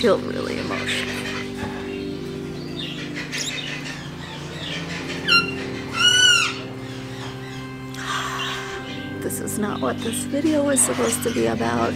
feel really emotional. This is not what this video was supposed to be about.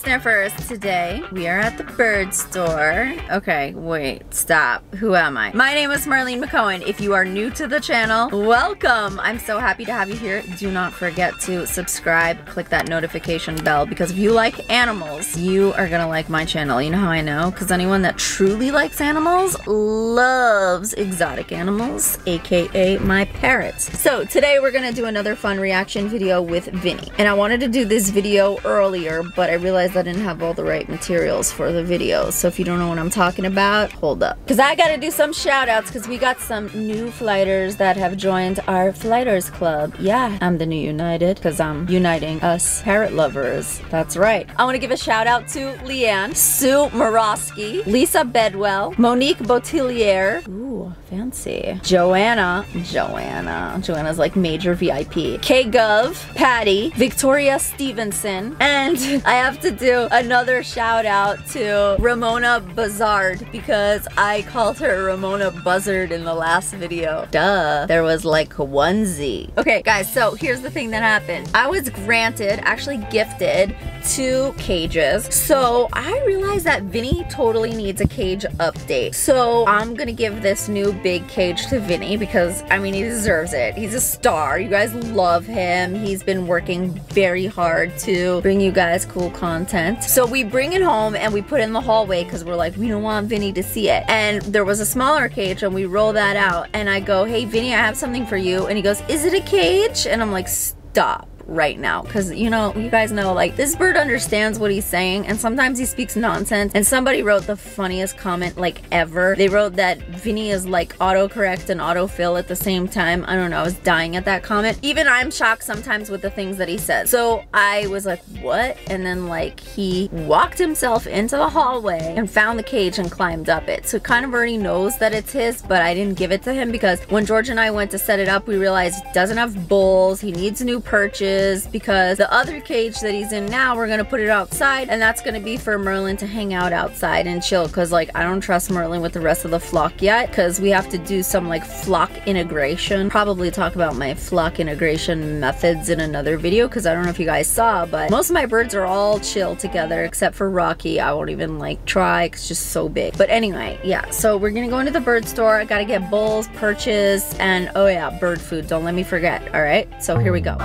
Sniffers. Today we are at the bird store. Okay, wait, stop. Who am I? My name is Marlene Mc'Cohen. If you are new to the channel, welcome. I'm so happy to have you here. Do not forget to subscribe, click that notification bell because if you like animals, you are gonna like my channel. You know how I know? Because anyone that truly likes animals loves exotic animals, aka my parrots. So today we're gonna do another fun reaction video with Vinny. And I wanted to do this video earlier but I realized I didn't have all the right materials for the video. So if you don't know what I'm talking about, hold up. Because I gotta do some shout outs because we got some new flighters that have joined our Flighters Club. Yeah, I'm the new United because I'm uniting us parrot lovers. That's right. I want to give a shout out to Leanne, Sue Morosky, Lisa Bedwell, Monique Botillier. Ooh, fancy. Joanna. Joanna. Joanna's like major VIP. K Gov, Patty, Victoria Stevenson, and I have to do another shout out to Ramona Buzzard because I called her Ramona Buzzard in the last video. Duh. There was like a onesie. Okay, guys, so here's the thing that happened. I was granted, actually gifted, two cages. So I realized that Vinny totally needs a cage update. So I'm gonna give this new big cage to Vinny because, I mean, he deserves it. He's a star. You guys love him. He's been working very hard to bring you guys cool content. So we bring it home and we put it in the hallway because we're like, we don't want Vinny to see it. And there was a smaller cage and we roll that out and I go, hey Vinny, I have something for you. And he goes, is it a cage? And I'm like, stop right now. Because you know you guys know like this bird understands what he's saying and sometimes he speaks nonsense. And somebody wrote the funniest comment like ever. They wrote that Vinny is like autocorrect and autofill at the same time. I don't know I was dying at that comment. Even I'm shocked sometimes with the things that he says. So I was like what? And then like he walked himself into the hallway and found the cage and climbed up it. So kind of already knows that it's his but I didn't give it to him because when George and I went to set it up we realized he doesn't have bowls. He needs new perches because the other cage that he's in now, we're gonna put it outside and that's gonna be for Merlin to hang out outside and chill because like I don't trust Merlin with the rest of the flock yet because we have to do some like flock integration. Probably talk about my flock integration methods in another video because I don't know if you guys saw, but most of my birds are all chill together except for Rocky. I won't even like try it's just so big. But anyway, yeah, so we're gonna go into the bird store. I gotta get bowls, perches, and oh yeah, bird food. Don't let me forget, all right? So here we go.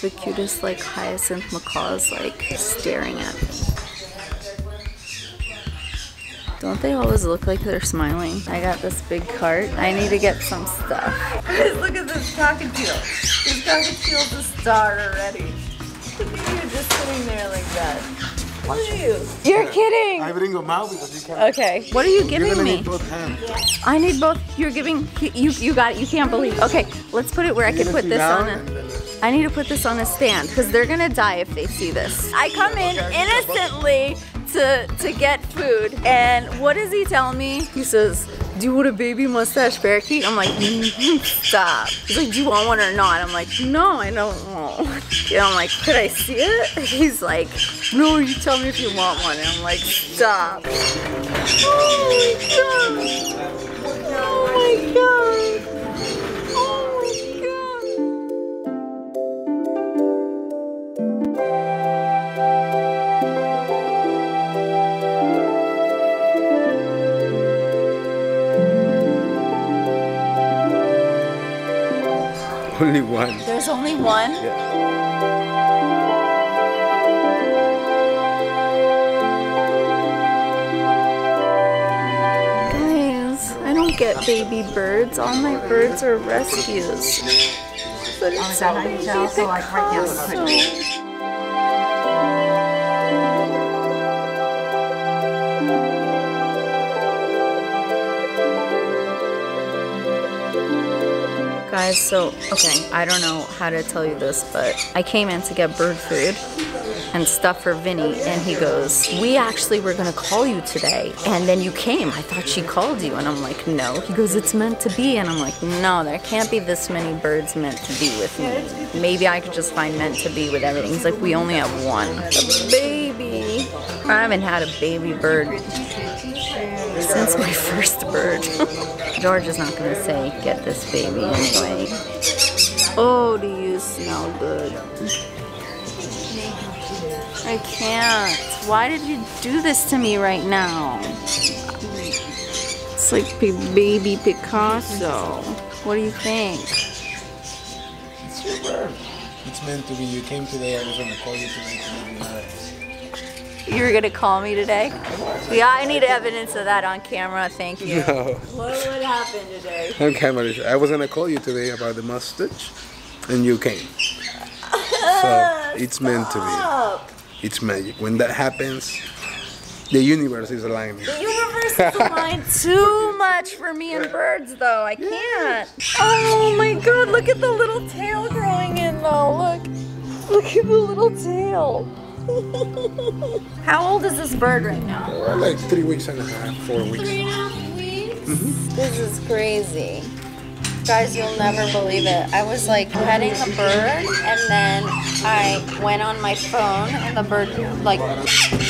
The cutest like hyacinth macaws like staring at me. Don't they always look like they're smiling? I got this big cart. I need to get some stuff. Look at this cockatiel. This cockatiel's a star already. Look at you just sitting there like that. What you? You're kidding! I bring them out because you can't. Okay, what are you You're giving me? need both hands. I need both. You're giving. You you got it. You can't believe. Okay, let's put it where I You're can put this on down a. and then- uh, I need to put this on a stand because they're gonna die if they see this. I come in innocently to to get food, and what does he tell me? He says, "Do you want a baby mustache parakeet?" I'm like, "Mm, "Stop." He's like, "Do you want one or not?" I'm like, "No, I don't want." one." And I'm like, "Could I see it?" He's like, "No, you tell me if you want one." And I'm like, "Stop." Oh my god. Oh my god. Only one. There's only one. Guys, I don't get baby birds. All my birds are rescues. But it's oh, that how you tell? So, like, right now, costs I'm putting- so- Guys, so, okay, I don't know how to tell you this, but I came in to get bird food and stuff for Vinny, and he goes, We actually were gonna call you today, and then you came. I thought she called you, and I'm like, No. He goes, It's meant to be, and I'm like, No, there can't be this many birds meant to be with me. Maybe I could just find meant to be with everything. He's like, We only have one. Baby. I haven't had a baby bird since my first bird. George is not gonna say, get this baby anyway. Oh, do you smell good? I can't. Why did you do this to me right now? It's like baby Picasso. What do you think? It's your bird. It's meant to be. You came today. I was gonna call you today to leave. You were gonna call me today? Yeah, I need evidence of that on camera. Thank you. No. What would happen today? On camera. I was gonna call you today about the mustache, and you came. So it's meant to be. It's magic. When that happens, the universe is aligning. The universe is aligned too much for me and birds, though. I can't. Oh my god, look at the little tail growing in, though. Look. Look at the little tail. How old is this bird right now? Well, like three weeks and a half, four weeks. Three and a half weeks? Mm-hmm. This is crazy. Guys, you'll never believe it. I was like petting a bird and then I went on my phone and the bird like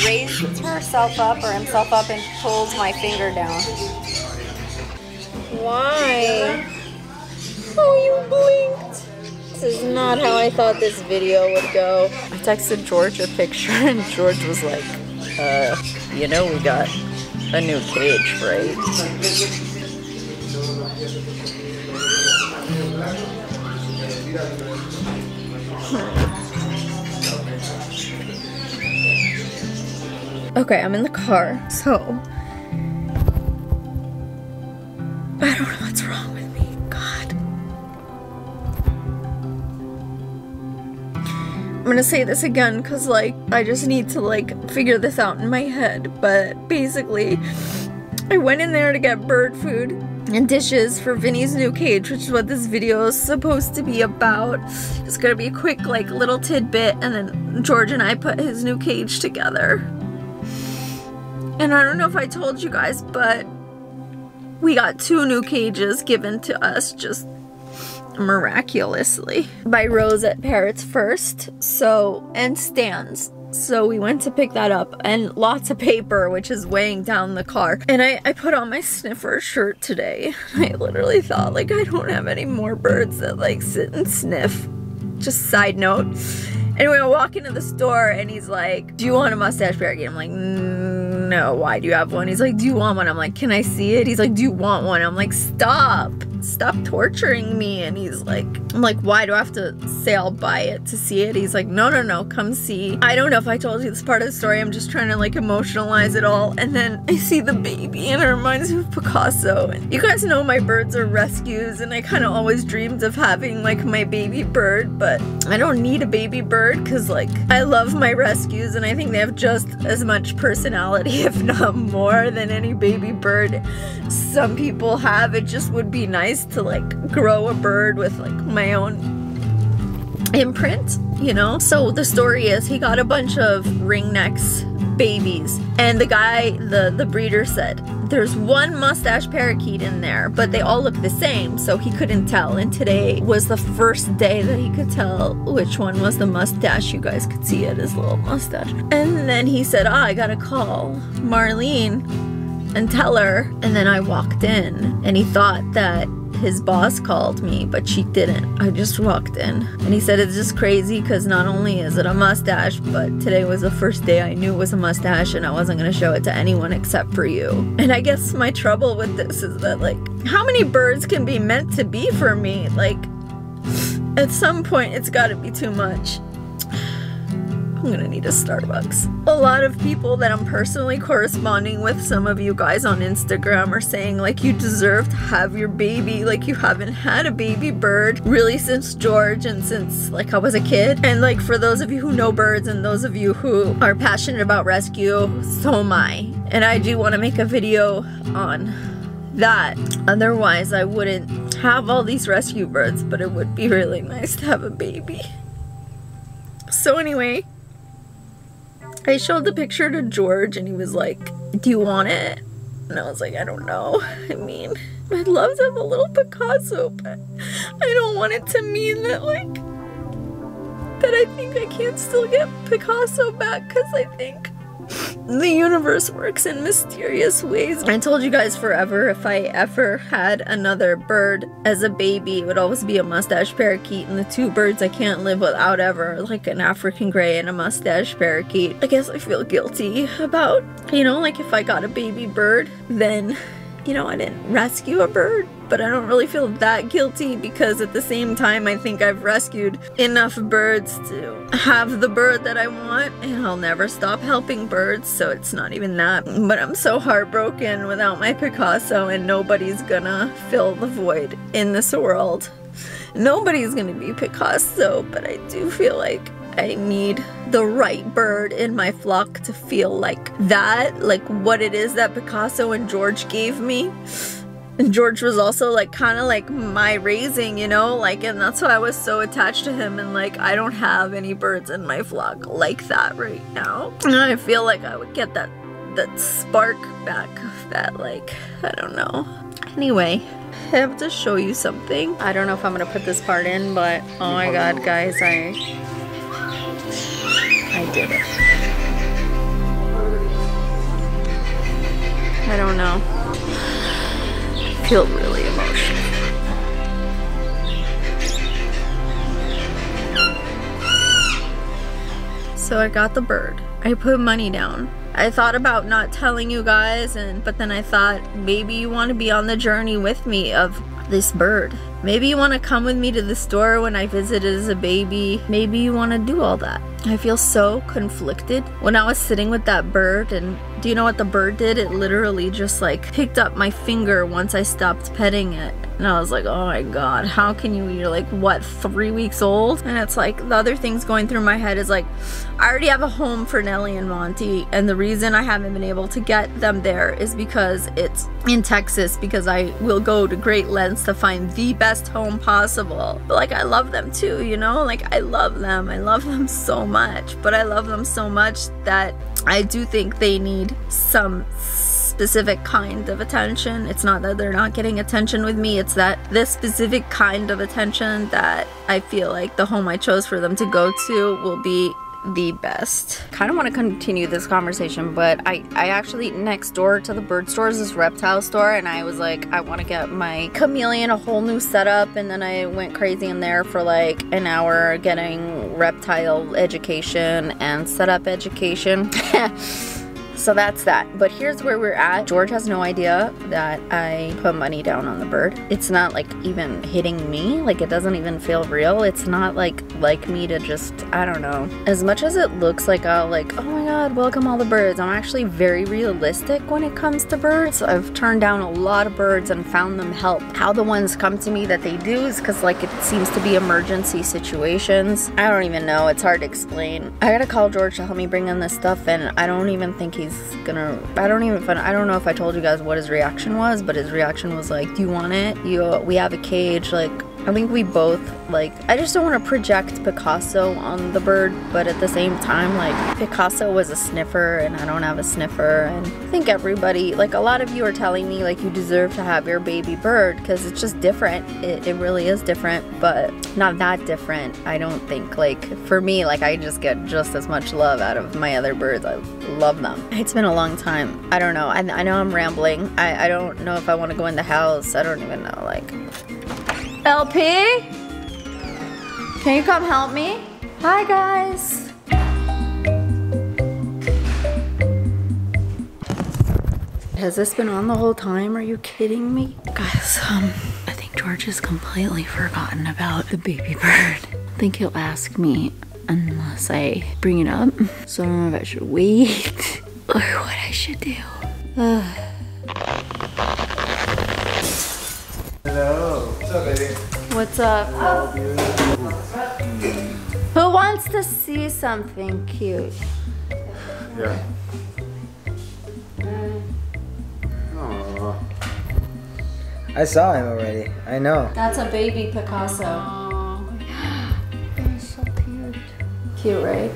raised herself up or himself up and pulled my finger down. Why? Oh, you blinked. This is not how I thought this video would go. I texted George a picture and George was like, uh, you know we got a new cage, right? Okay, I'm in the car, so gonna say this again because, like, I just need to, like, figure this out in my head. But basically, I went in there to get bird food and dishes for Vinny's new cage, which is what this video is supposed to be about. It's gonna be a quick, like, little tidbit, and then George and I put his new cage together. And I don't know if I told you guys, but we got two new cages given to us just miraculously by Rose at Parrots First. So, and stands. So we went to pick that up and lots of paper, which is weighing down the car. And I, I put on my sniffer shirt today. I literally thought like I don't have any more birds that like sit and sniff. Just side note. Anyway, I walk into the store and he's like, Do you want a mustache parakeet? I'm like, No, why do you have one? He's like, Do you want one? I'm like, Can I see it? He's like, Do you want one? I'm like, Stop. Stop torturing me. And he's like, I'm like, Why do I have to say I'll buy it to see it? He's like, No, no, no, come see. I don't know if I told you this part of the story. I'm just trying to like emotionalize it all. And then I see the baby and it reminds me of Picasso. And you guys know my birds are rescues and I kind of always dreamed of having like my baby bird, but I don't need a baby bird because like I love my rescues and I think they have just as much personality, if not more, than any baby bird some people have. It just would be nice to like grow a bird with like my own imprint, you know? So the story is he got a bunch of ringnecks babies and the guy the the breeder said there's one mustache parakeet in there but they all look the same so he couldn't tell. And today was the first day that he could tell which one was the mustache. You guys could see it his little mustache. And then he said oh i gotta call marlene and tell her. And then i walked in and he thought that his boss called me, but she didn't. I just walked in. And he said it's just crazy because not only is it a mustache, but today was the first day I knew it was a mustache and I wasn't going to show it to anyone except for you. And I guess my trouble with this is that, like, how many birds can be meant to be for me? Like, at some point, it's got to be too much. I'm gonna need a Starbucks. A lot of people that I'm personally corresponding with, some of you guys on Instagram, are saying like you deserve to have your baby, like you haven't had a baby bird really since George and since like I was a kid. And like for those of you who know birds and those of you who are passionate about rescue, so am I. And I do want to make a video on that. Otherwise, I wouldn't have all these rescue birds, but it would be really nice to have a baby. So anyway, I showed the picture to George and he was like, do you want it? And I was like, I don't know. I mean, I'd love to have a little Picasso, but I don't want it to mean that like, that I think I can't still get Picasso back because I think the universe works in mysterious ways. I told you guys forever if I ever had another bird as a baby, it would always be a mustache parakeet. And the two birds I can't live without ever, like an African gray and a mustache parakeet. I guess I feel guilty about, you know, like if I got a baby bird, then you know, I didn't rescue a bird, but I don't really feel that guilty because at the same time, I think I've rescued enough birds to have the bird that I want, and I'll never stop helping birds, so it's not even that. But I'm so heartbroken without my Picasso, and nobody's gonna fill the void in this world. Nobody's gonna be Picasso, but I do feel like I need the right bird in my flock to feel like that, like what it is that Picasso and George gave me. And George was also like kind of like my raising, you know, like, and that's why I was so attached to him. And like, I don't have any birds in my flock like that right now. And I feel like I would get that, that spark back that, like, I don't know. Anyway, I have to show you something. I don't know if I'm gonna put this part in, but oh my god, guys, I I don't know. I feel really emotional. So I got the bird. I put money down. I thought about not telling you guys and but then I thought maybe you want to be on the journey with me of this bird. Maybe you want to come with me to the store when I visited as a baby. Maybe you want to do all that. I feel so conflicted when I was sitting with that bird and do you know what the bird did? It literally just like picked up my finger once I stopped petting it. And I was like, oh my god, how can you, you're like, what, three weeks old? And it's like, the other things going through my head is like, I already have a home for Nellie and Monty. And the reason I haven't been able to get them there is because it's in Texas, because I will go to great lengths to find the best home possible. But like, I love them too, you know? Like, I love them. I love them so much. But I love them so much that I do think they need some specific kind of attention. It's not that they're not getting attention with me, it's that this specific kind of attention that I feel like the home I chose for them to go to will be the best. Kind of want to continue this conversation, but I, I actually, next door to the bird store is this reptile store, and I was like, I want to get my chameleon a whole new setup, and then I went crazy in there for like an hour getting reptile education and setup education. So that's that. But here's where we're at. George has no idea that I put money down on the bird. It's not like even hitting me. Like it doesn't even feel real. It's not like like me to just, I don't know. As much as it looks like I'll like, oh my god, welcome all the birds. I'm actually very realistic when it comes to birds. I've turned down a lot of birds and found them help. How the ones come to me that they do is because like it seems to be emergency situations. I don't even know. It's hard to explain. I gotta call George to help me bring in this stuff and I don't even think he's he's gonna I don't even I don't know if I told you guys what his reaction was but his reaction was like do you want it? You we have a cage like I think we both like I just don't want to project Picasso on the bird but at the same time like Picasso was a sniffer and I don't have a sniffer. And I think everybody like a lot of you are telling me like you deserve to have your baby bird because it's just different. It, it really is different but not that different I don't think. Like for me like I just get just as much love out of my other birds. I love them. It's been a long time. I don't know. I, I know I'm rambling. I, I don't know if I want to go in the house. I don't even know like LP? Can you come help me? Hi guys. Has this been on the whole time? Are you kidding me? Guys, um, I think George has completely forgotten about the baby bird. I think he'll ask me unless I bring it up. So I don't know if I should wait or what I should do. Hello. What's up? Who wants to see something cute? Yeah. Aww. I saw him already. I know. That's a baby Picasso. Oh, that's so cute. Cute, right?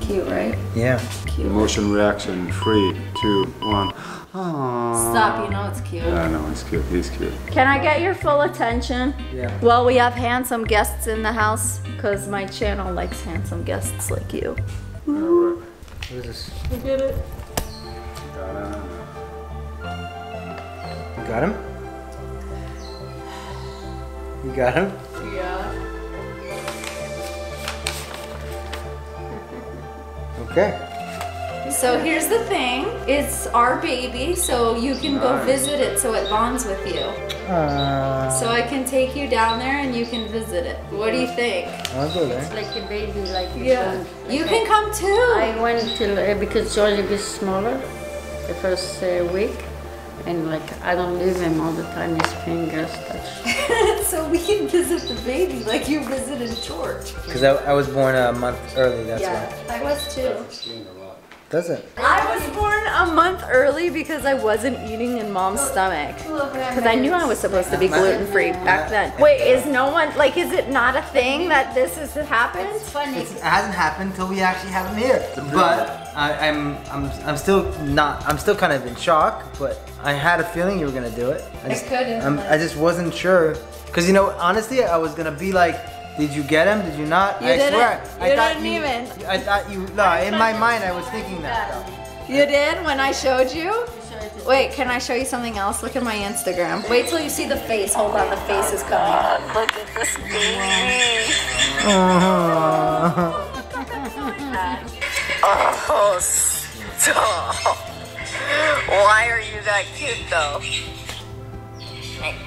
Cute, right? Yeah. Emotion reaction. Three, two, one. Aww. Stop, you know it's cute. Yeah, know, it's cute. He's cute. Can I get your full attention? Yeah. Well, we have handsome guests in the house because my channel likes handsome guests like you. What is this? You get it? You got him? You got him? Yeah. Okay. So here's the thing. It's our baby, so you can go visit it so it bonds with you. Uh, So I can take you down there and you can visit it. What do you think? I'll go there. It's Like a baby, like a Yeah. son. You Like can come too. I went to, uh, because George is smaller the first uh, week, and like I don't leave him all the time. His fingers touch. so we can visit the baby like you visited George. Because I, I was born a month early, that's Yeah, why. I was too. Does it? I was born a month early because I wasn't eating in mom's stomach. Because I knew I was supposed to be gluten free back then. Wait, is no one, like, is it not a thing that this has happened? It's funny. It hasn't happened till we actually have him here. But I, I'm, I'm, I'm still not. I'm still kind of in shock. But I had a feeling you were gonna do it. I just, couldn't, I'm, like- I just wasn't sure. Cause you know, honestly, I was gonna be like, did you get him? Did you not? You I didn't. swear, I You thought didn't you, even. I thought you. No, in my mind, I was thinking that. Though. You did when I showed you? Wait, can I show you something else? Look at my Instagram. Wait till you see the face. Hold on, the face is coming. Look at this baby. Oh, stop. Why are you that cute though?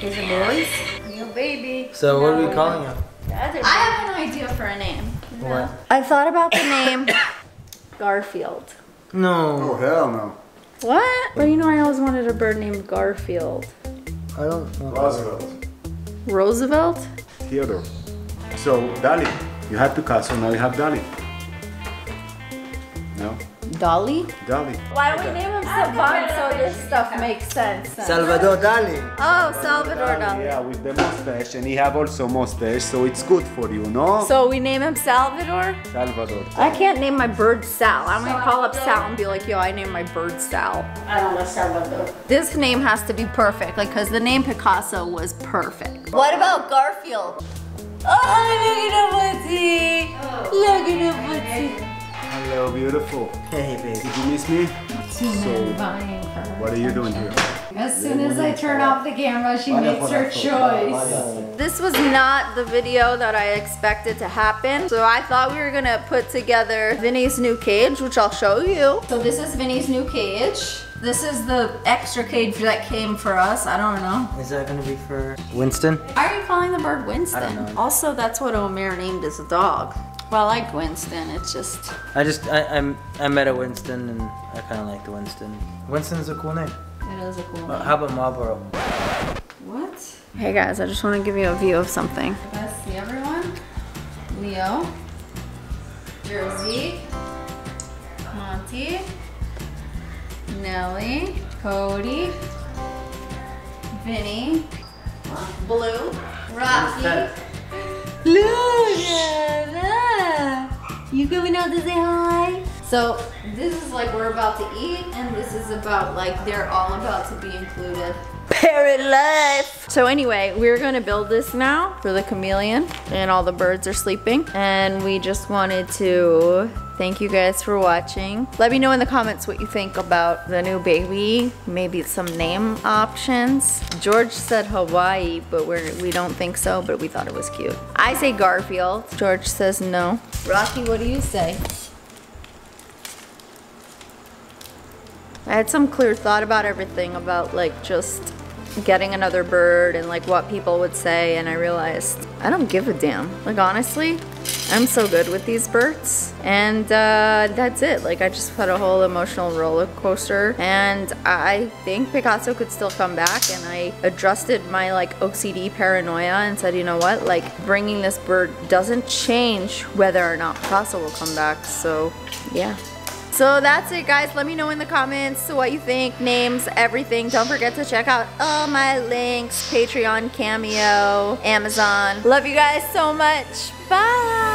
Is it boys? Your baby. So what are we calling him? The other I have an idea for a name. What? I thought about the name Garfield. No, Oh, hell no. What? Well, you know, I always wanted a bird named Garfield. I don't know. Roosevelt. Roosevelt? Theodore. So, Dali. You had Picasso, now you have Dali. No? Dolly? Dali. Why don't we name him Savant so this stuff makes sense? Salvador Dali. Oh, Salvador Dali. Yeah, with the mustache, and he have also mustache, so it's good for you, no? So we name him Salvador? Salvador. I can't name my bird Sal. I'm gonna call up Sal and be like, yo, I named my bird Sal. I don't know Salvador. This name has to be perfect, like, cause the name Picasso was perfect. What about Garfield? Oh, look at him, Look at him, Hello, beautiful. Hey, baby. Did you miss me? So, what are you doing here? As soon as I turn off the camera, she makes her choice. This was not the video that I expected to happen. So I thought we were gonna put together Vinny's new cage, which I'll show you. So this is Vinny's new cage. This is the extra cage that came for us. I don't know. Is that gonna be for Winston? Why are you calling the bird Winston? I don't know. Also, that's what Omer named his dog. Well, I like Winston. It's just I just I I'm, I met a Winston and I kind of like the Winston. Winston's a cool name. it is a cool Uh, How about Marlboro? What? Hey guys, I just want to give you a view of something. Let's see everyone. Leo, Jersey, Monty, Nellie, Cody, Vinny, Blue, Rocky. Look, you coming out to say hi? So this is like we're about to eat, and this is about like they're all about to be included. Parrot life. So anyway, we're gonna build this now for the chameleon, and all the birds are sleeping. And we just wanted to thank you guys for watching. Let me know in the comments what you think about the new baby. Maybe some name options. George said Hawaii, but we're, we don't think so, but we thought it was cute. I say Garfield. George says no. Rocky, what do you say? I had some clear thought about everything about like just getting another bird and like what people would say and I realized I don't give a damn. Like honestly, I'm so good with these birds and uh, that's it. Like I just put a whole emotional roller coaster and I think Picasso could still come back and I adjusted my like OCD paranoia and said, you know what, like bringing this bird doesn't change whether or not Picasso will come back. So yeah. So that's it guys. Let me know in the comments what you think, names, everything. Don't forget to check out all my links, Patreon, Cameo, Amazon. Love you guys so much. Bye.